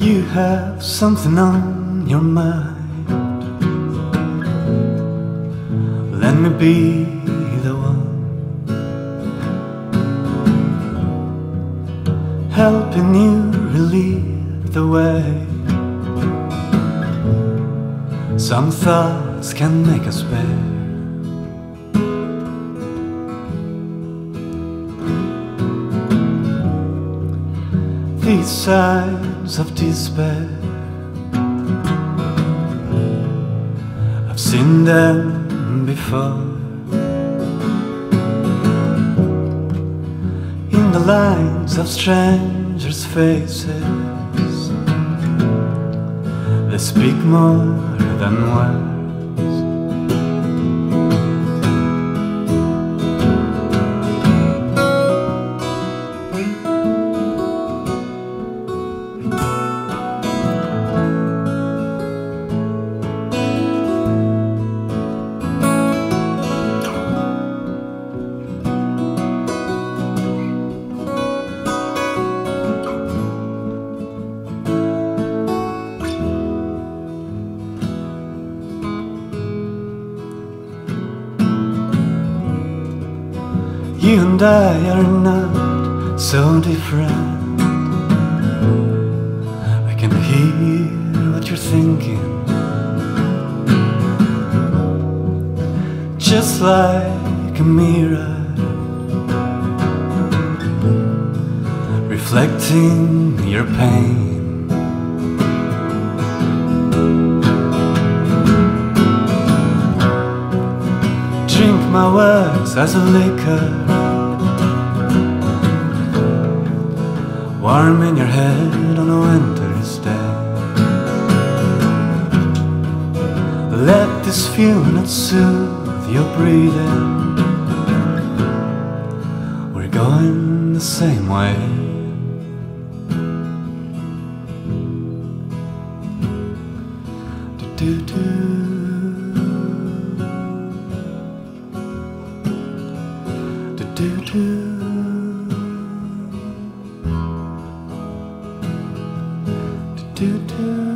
You have something on your mind. Let me be the one helping you relieve the way. Some thoughts can make us bear. These of despair, I've seen them before. In the lines of strangers' faces, they speak more than words. You and I are not so different. I can hear what you're thinking. Just like a mirror reflecting your pain. Drink my words as a liquor. Warm in your head on a winter's day. Let this not soothe your breathing. We're going the same way. Do do do do do do do